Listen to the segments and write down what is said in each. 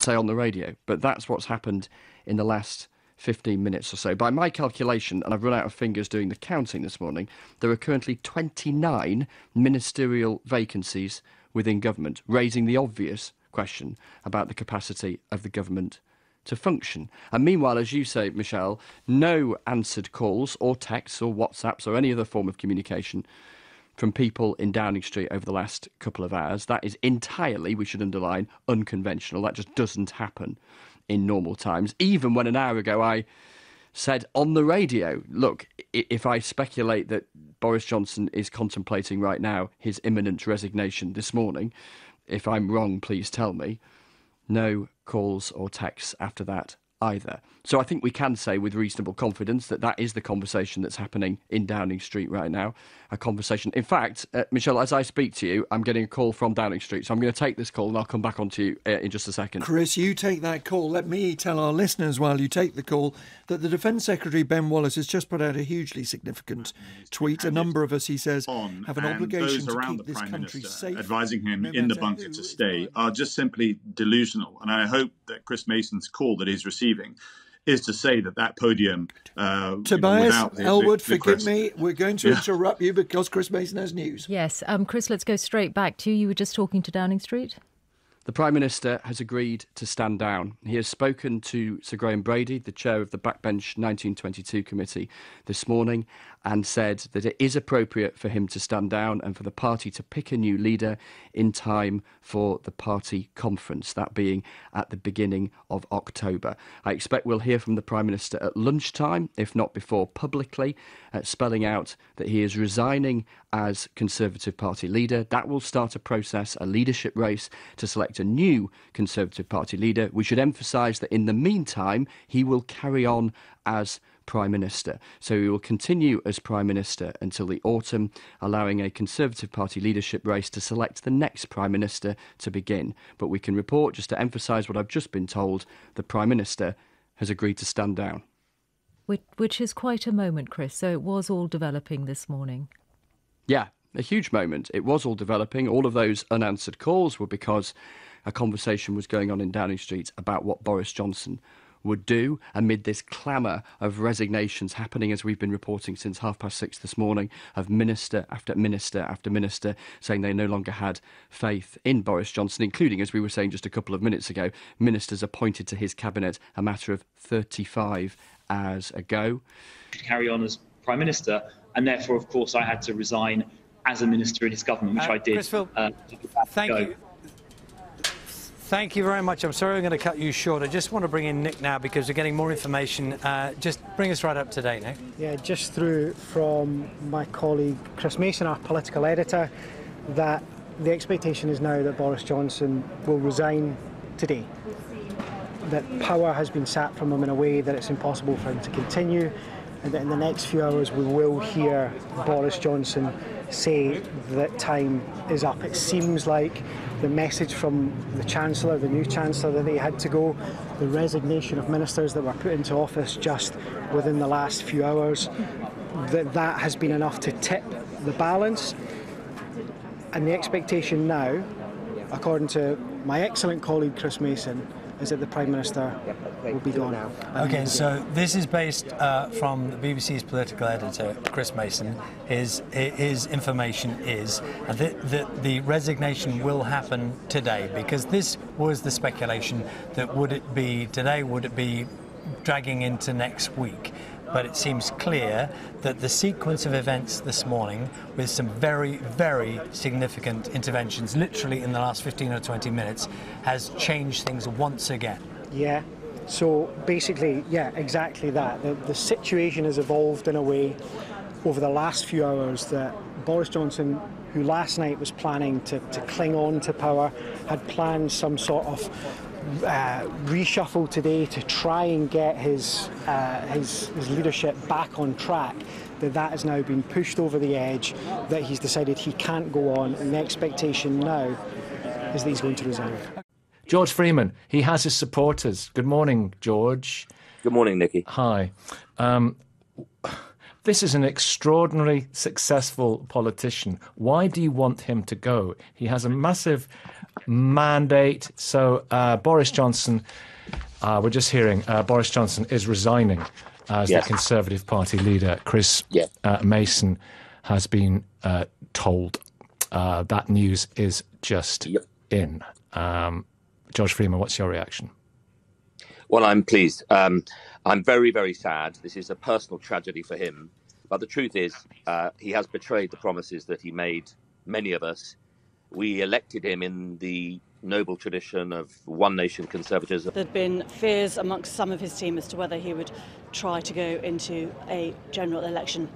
say on the radio, but that's what's happened in the last 15 minutes or so. By my calculation, and I've run out of fingers doing the counting this morning, there are currently 29 ministerial vacancies within government, raising the obvious question about the capacity of the government to function. And meanwhile, as you say, Michelle, no answered calls or texts or WhatsApps or any other form of communication from people in Downing Street over the last couple of hours. That is entirely, we should underline, unconventional. That just doesn't happen in normal times. Even when an hour ago I said on the radio, look, if I speculate that Boris Johnson is contemplating right now his imminent resignation this morning, if I'm wrong, please tell me. No calls or texts after that either. So I think we can say with reasonable confidence that that is the conversation that's happening in Downing Street right now. A conversation. In fact, uh, Michelle, as I speak to you, I'm getting a call from Downing Street. So I'm going to take this call and I'll come back on to you uh, in just a second. Chris, you take that call. Let me tell our listeners while you take the call that the Defence Secretary Ben Wallace has just put out a hugely significant tweet. A number of us, he says, have an obligation to keep this country safe. Advising him no in the bunker to stay are just simply delusional. And I hope that Chris Mason's call that he's receiving is to say that that podium. Uh, Tobias you know, the, Ellwood, the, the forgive me. We're going to yeah. interrupt you because Chris Mason has news. Yes, um, Chris, let's go straight back to you. You were just talking to Downing Street. The Prime Minister has agreed to stand down. He has spoken to Sir Graham Brady, the chair of the Backbench 1922 Committee, this morning and said that it is appropriate for him to stand down and for the party to pick a new leader in time for the party conference, that being at the beginning of October. I expect we'll hear from the Prime Minister at lunchtime, if not before publicly, uh, spelling out that he is resigning as Conservative Party leader. That will start a process, a leadership race to select a new Conservative Party leader. We should emphasise that in the meantime, he will carry on as Prime Minister. So he will continue as Prime Minister until the autumn, allowing a Conservative Party leadership race to select the next Prime Minister to begin. But we can report, just to emphasise what I've just been told, the Prime Minister has agreed to stand down. Which, which is quite a moment, Chris. So it was all developing this morning. Yeah, a huge moment. It was all developing. All of those unanswered calls were because a conversation was going on in Downing Street about what Boris Johnson would do amid this clamour of resignations happening, as we've been reporting since half past six this morning, of minister after minister after minister saying they no longer had faith in Boris Johnson, including, as we were saying just a couple of minutes ago, ministers appointed to his cabinet a matter of 35 hours ago. Carry on as Prime Minister, and therefore, of course, I had to resign as a minister in his government, which uh, I did. Chris uh, thank you. Thank you very much. I'm sorry I'm going to cut you short. I just want to bring in Nick now because we're getting more information. Uh, just bring us right up to date, Nick. Yeah, just through from my colleague Chris Mason, our political editor, that the expectation is now that Boris Johnson will resign today. That power has been sapped from him in a way that it's impossible for him to continue, and that in the next few hours we will hear Boris Johnson say that time is up. It seems like the message from the Chancellor, the new Chancellor, that they had to go, the resignation of ministers that were put into office just within the last few hours, that that has been enough to tip the balance. And the expectation now, according to my excellent colleague Chris Mason, is that the Prime Minister will be gone. Okay, so this is based uh, from the BBC's political editor, Chris Mason. His, his information is that the, the resignation will happen today because this was the speculation that would it be today, would it be dragging into next week? But it seems clear that the sequence of events this morning, with some very, very significant interventions, literally in the last 15 or 20 minutes, has changed things once again. Yeah. So basically, yeah, exactly that. The, the situation has evolved in a way over the last few hours that Boris Johnson who last night was planning to, to cling on to power, had planned some sort of uh, reshuffle today to try and get his, uh, his, his leadership back on track. That that has now been pushed over the edge. That he's decided he can't go on, and the expectation now is that he's going to resign. George Freeman, he has his supporters. Good morning, George. Good morning, Nicky. Hi. Um, this is an extraordinarily successful politician. Why do you want him to go? He has a massive mandate. So uh, Boris Johnson, uh, we're just hearing uh, Boris Johnson is resigning as yes. the Conservative Party leader. Chris yeah. Uh, Mason has been uh, told uh, that news is just yep. in. Um, George Freeman, what's your reaction? Well, I'm pleased. Um, I'm very, very sad. This is a personal tragedy for him. But the truth is, uh, he has betrayed the promises that he made many of us. We elected him in the noble tradition of one nation conservatism. There'd been fears amongst some of his team as to whether he would try to go into a general election.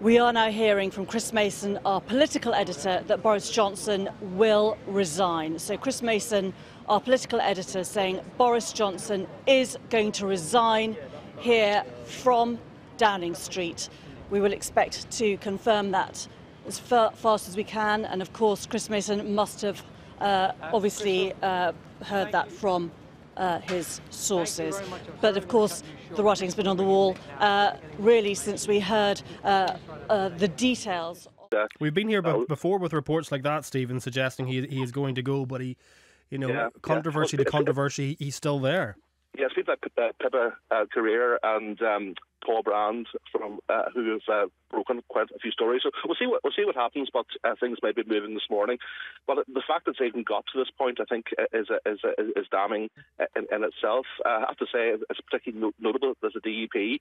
We are now hearing from Chris Mason, our political editor, that Boris Johnson will resign. So, Chris Mason, our political editor, saying Boris Johnson is going to resign here from Downing Street. We will expect to confirm that as fast as we can. And of course, Chris Mason must have uh, obviously uh, heard that from uh, his sources. But of course, the writing's been on the wall uh, really since we heard uh, uh, the details. We've been here before with reports like that, Stephen, suggesting he he is going to go, but he, you know, yeah, controversy yeah. to controversy, he's still there. Yes, we've had Pippa uh, Crerar and um, Paul Brand from uh, who have uh, broken quite a few stories. So we'll see what we'll see what happens. But uh, things may be moving this morning. But the fact that they even got to this point, I think, uh, is is is damning in, in itself. Uh, I have to say it's particularly notable that the DUP,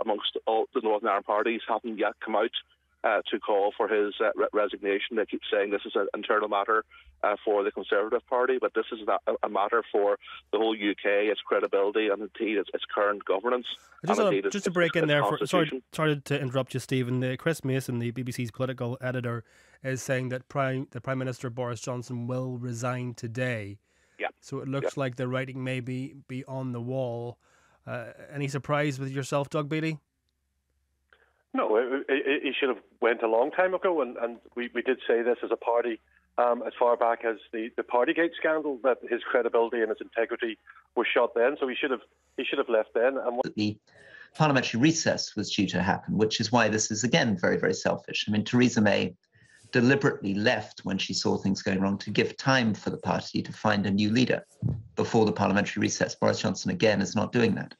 amongst all the Northern Ireland parties, haven't yet come out uh, to call for his uh, re- resignation. They keep saying this is an internal matter uh, for the Conservative Party, but this is a, a, matter for the whole UK, its credibility, and indeed its, its current governance. Just, a, just to break in there, for, sorry, sorry to interrupt you, Stephen. Uh, Chris Mason, the BBC's political editor, is saying that Prime the Prime Minister Boris Johnson will resign today. Yeah. So it looks yeah. like the writing may be, be on the wall. Uh, any surprise with yourself, Doug Beattie? No, it, should have went a long time ago, and, and we, we did say this as a party um, as far back as the, the Partygate scandal that his credibility and his integrity was shot then. So he should have he should have left then. And what- the parliamentary recess was due to happen, which is why this is again very very selfish. I mean, Theresa May deliberately left when she saw things going wrong to give time for the party to find a new leader before the parliamentary recess. Boris Johnson again is not doing that.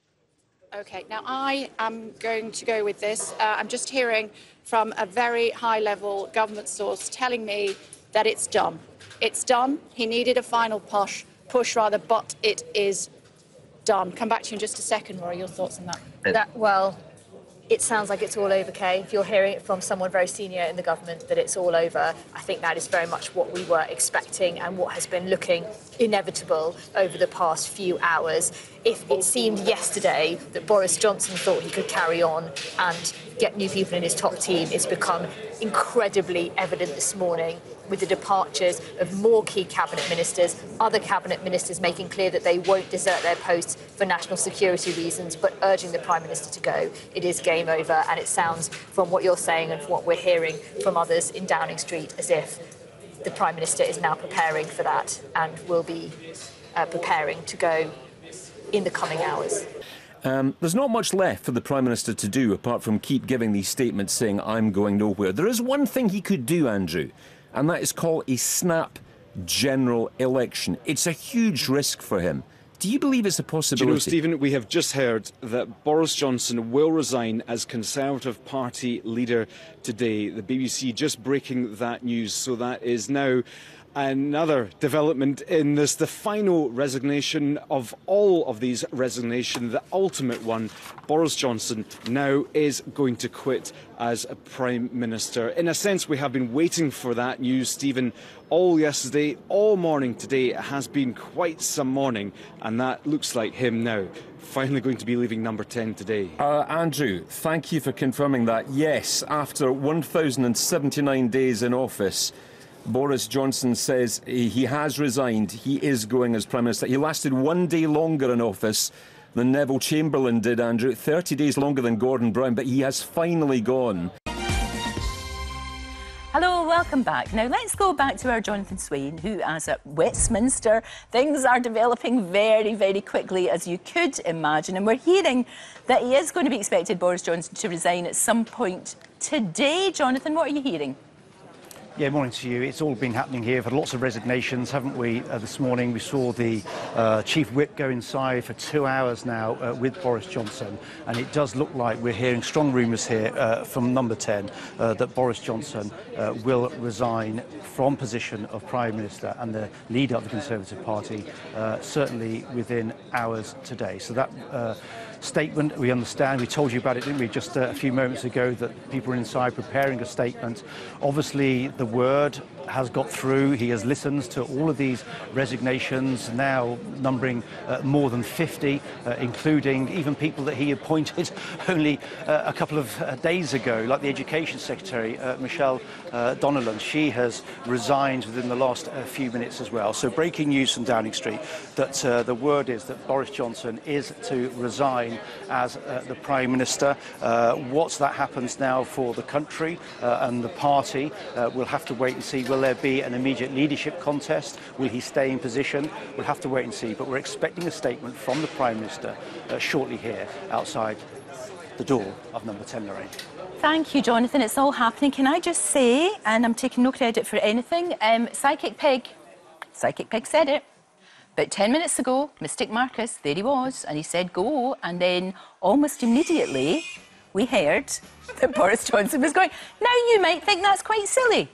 Okay, now I am going to go with this. Uh, I'm just hearing from a very high level government source telling me that it's done. It's done. He needed a final push, push rather, but it is done. Come back to you in just a second, Rory. Your thoughts on that? That well, it sounds like it's all over, Kay. If you're hearing it from someone very senior in the government that it's all over, I think that is very much what we were expecting and what has been looking inevitable over the past few hours. If it seemed yesterday that Boris Johnson thought he could carry on and get new people in his top team, it's become incredibly evident this morning with the departures of more key cabinet ministers, other cabinet ministers making clear that they won't desert their posts for national security reasons, but urging the Prime Minister to go. It is game over, and it sounds from what you're saying and from what we're hearing from others in Downing Street as if the Prime Minister is now preparing for that and will be uh, preparing to go in the coming hours. Um, there's not much left for the Prime Minister to do apart from keep giving these statements saying, I'm going nowhere. There is one thing he could do, Andrew, and that is call a snap general election. It's a huge risk for him. Do you believe it's a possibility? Do you know, Stephen, we have just heard that Boris Johnson will resign as Conservative Party leader today. The BBC just breaking that news, so that is now another development in this, the final resignation of all of these resignations, the ultimate one. Boris Johnson now is going to quit as a Prime Minister. In a sense, we have been waiting for that news, Stephen, all yesterday, all morning today. It has been quite some morning, and that looks like him now. Finally, going to be leaving number 10 today. Uh, Andrew, thank you for confirming that. Yes, after 1,079 days in office, Boris Johnson says he has resigned. He is going as Prime Minister. He lasted one day longer in office than Neville Chamberlain did, Andrew. 30 days longer than Gordon Brown, but he has finally gone. Hello, welcome back. Now let's go back to our Jonathan Swain, who, as at Westminster, things are developing very, very quickly, as you could imagine. And we're hearing that he is going to be expected, Boris Johnson, to resign at some point today. Jonathan, what are you hearing? Yeah, morning to you. It's all been happening here. We've had lots of resignations, haven't we? Uh, this morning we saw the uh, chief whip go inside for two hours now uh, with Boris Johnson, and it does look like we're hearing strong rumours here uh, from Number 10 uh, that Boris Johnson uh, will resign from position of Prime Minister and the leader of the Conservative Party, certainly within hours today. So that statement. We understand, we told you about it, didn't we, just uh, a few moments ago, that people are inside preparing a statement. Obviously, the word has got through. He has listened to all of these resignations, now numbering uh, more than 50, uh, including even people that he appointed only uh, a couple of uh, days ago, like the Education Secretary, uh, Michelle uh, Donelan. She has resigned within the last few minutes as well. So breaking news from Downing Street that the word is that Boris Johnson is to resign as the Prime Minister. What's that happens now for the country and the party, we'll have to wait and see Will there be an immediate leadership contest? Will he stay in position? We'll have to wait and see. But we're expecting a statement from the Prime Minister uh, shortly here outside the door of number 10, Lorraine. Thank you, Jonathan. It's all happening. Can I just say, and I'm taking no credit for anything, um, Psychic Pig, Psychic Pig said it. But 10 minutes ago, Mystic Marcus, there he was, and he said go, and then almost immediately we heard that Boris Johnson was going. Now you might think that's quite silly.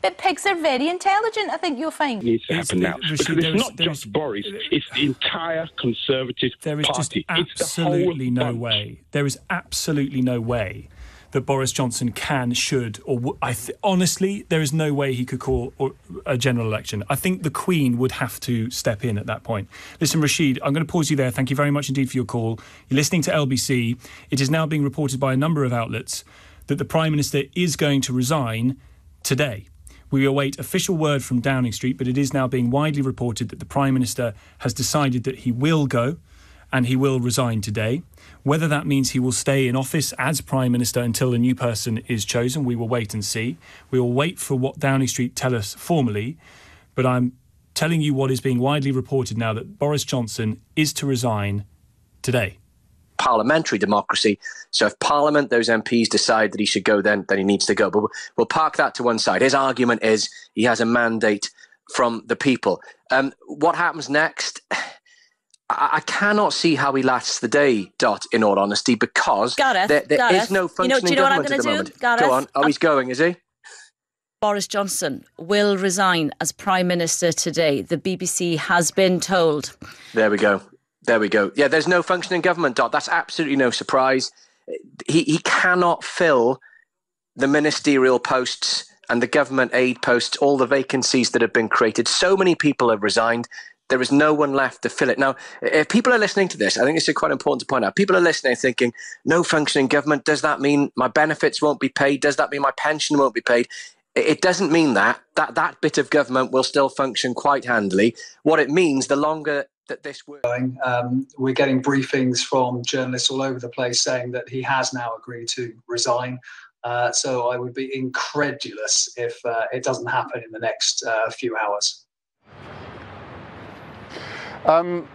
But pigs are very intelligent, I think you'll find. It needs to happen now. because it's not just Boris, it's the entire Conservative There is party. just absolutely no bunch. way. There is absolutely no way that Boris Johnson can, should, or I th- honestly, there is no way he could call a general election. I think the Queen would have to step in at that point. Listen, Rashid, I'm going to pause you there. Thank you very much indeed for your call. You're listening to LBC. It is now being reported by a number of outlets that the Prime Minister is going to resign today. We await official word from Downing Street, but it is now being widely reported that the Prime Minister has decided that he will go and he will resign today. Whether that means he will stay in office as Prime Minister until a new person is chosen, we will wait and see. We will wait for what Downing Street tell us formally, but I'm telling you what is being widely reported now that Boris Johnson is to resign today parliamentary democracy. So if Parliament, those MPs decide that he should go, then then he needs to go. But we'll park that to one side. His argument is he has a mandate from the people. Um, what happens next? I, cannot see how he lasts the day, Dot, in all honesty, because Gareth, there, there Gareth, is no functioning you know, you know government what I'm at the do? moment. Gareth, Go on. Oh, he's going, is he? Boris Johnson will resign as Prime Minister today. The BBC has been told. There we go. There we go. Yeah, there's no functioning government, Dot. That's absolutely no surprise. He, he cannot fill the ministerial posts and the government aid posts, all the vacancies that have been created. So many people have resigned. There is no one left to fill it. Now, if people are listening to this, I think it's quite important to point out people are listening thinking, no functioning government, does that mean my benefits won't be paid? Does that mean my pension won't be paid? It doesn't mean that. That that bit of government will still function quite handily. What it means, the longer that this work. Um, we're getting briefings from journalists all over the place saying that he has now agreed to resign. Uh, so I would be incredulous if uh, it doesn't happen in the next uh, few hours. Um,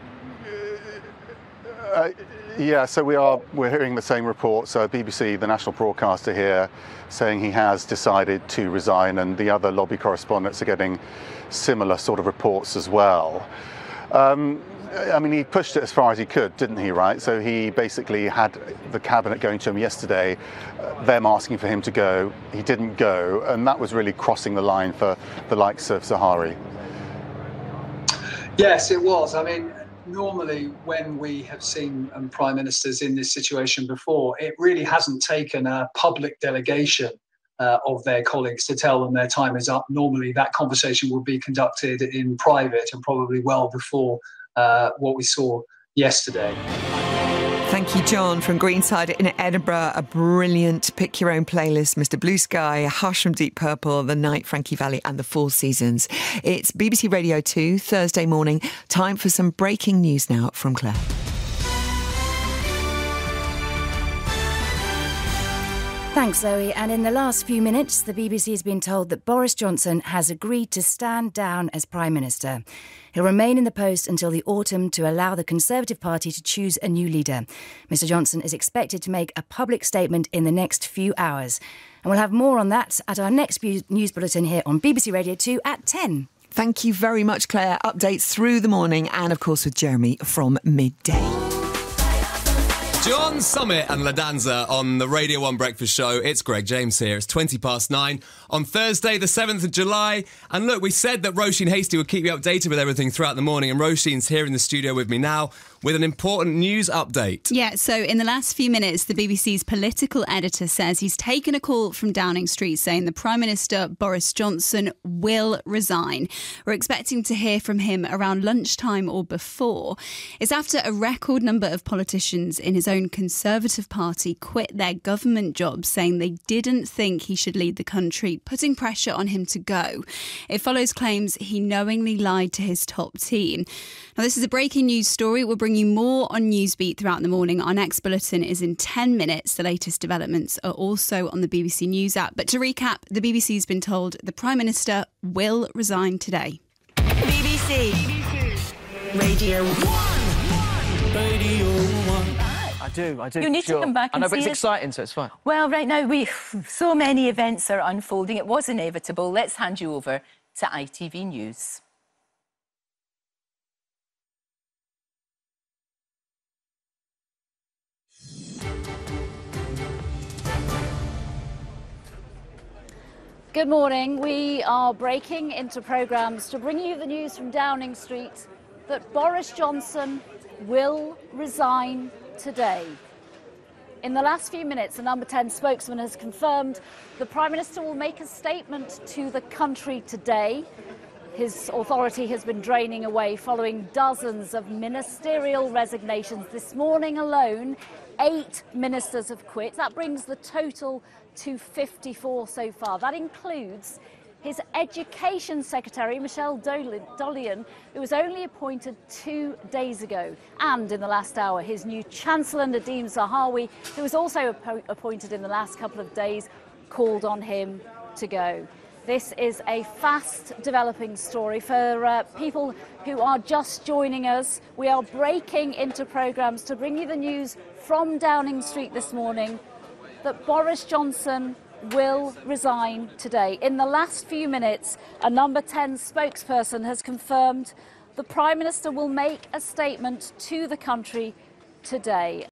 uh, yeah, so we are we're hearing the same report. So BBC, the national broadcaster here, saying he has decided to resign, and the other lobby correspondents are getting similar sort of reports as well. Um, I mean, he pushed it as far as he could, didn't he, right? So he basically had the cabinet going to him yesterday, uh, them asking for him to go. He didn't go, and that was really crossing the line for the likes of Zahawi. Yes, it was. I mean, normally when we have seen um, prime ministers in this situation before, it really hasn't taken a public delegation uh, of their colleagues to tell them their time is up. Normally, that conversation would be conducted in private and probably well before uh, what we saw yesterday. Thank you, John, from Greenside in Edinburgh. A brilliant pick your own playlist Mr. Blue Sky, Hush from Deep Purple, The Night, Frankie Valli, and The Four Seasons. It's BBC Radio 2, Thursday morning. Time for some breaking news now from Claire. Thanks, Zoe. And in the last few minutes, the BBC has been told that Boris Johnson has agreed to stand down as Prime Minister. He'll remain in the post until the autumn to allow the Conservative Party to choose a new leader. Mr. Johnson is expected to make a public statement in the next few hours. And we'll have more on that at our next news bulletin here on BBC Radio 2 at 10. Thank you very much, Claire. Updates through the morning and, of course, with Jeremy from midday. John Summit and La Danza on the Radio 1 Breakfast Show. It's Greg James here. It's 20 past nine on Thursday, the 7th of July. And look, we said that Roisin Hastie would keep you updated with everything throughout the morning, and Roisin's here in the studio with me now with an important news update. Yeah, so in the last few minutes, the BBC's political editor says he's taken a call from Downing Street saying the Prime Minister Boris Johnson will resign. We're expecting to hear from him around lunchtime or before. It's after a record number of politicians in his own Conservative Party quit their government jobs, saying they didn't think he should lead the country, putting pressure on him to go. It follows claims he knowingly lied to his top team. Now, this is a breaking news story. We'll bring you more on Newsbeat throughout the morning. Our next bulletin is in 10 minutes. The latest developments are also on the BBC News app. But to recap, the BBC's been told the Prime Minister will resign today. BBC. BBC. Radio 1. Radio 1. I do, I do. You need sure. to come back I know, but it's it. exciting, so it's fine. Well, right now, we so many events are unfolding. It was inevitable. Let's hand you over to ITV News. Good morning. We are breaking into programmes to bring you the news from Downing Street that Boris Johnson will resign today. In the last few minutes, the number 10 spokesman has confirmed the Prime Minister will make a statement to the country today. His authority has been draining away following dozens of ministerial resignations. This morning alone, eight ministers have quit. That brings the total to 54 so far. That includes his Education Secretary, Michelle Donelan, who was only appointed two days ago. And in the last hour, his new Chancellor, Nadhim Zahawi, who was also appointed in the last couple of days, called on him to go. This is a fast developing story for uh, people who are just joining us. We are breaking into programmes to bring you the news from Downing Street this morning that Boris Johnson will resign today. In the last few minutes, a number 10 spokesperson has confirmed the Prime Minister will make a statement to the country today.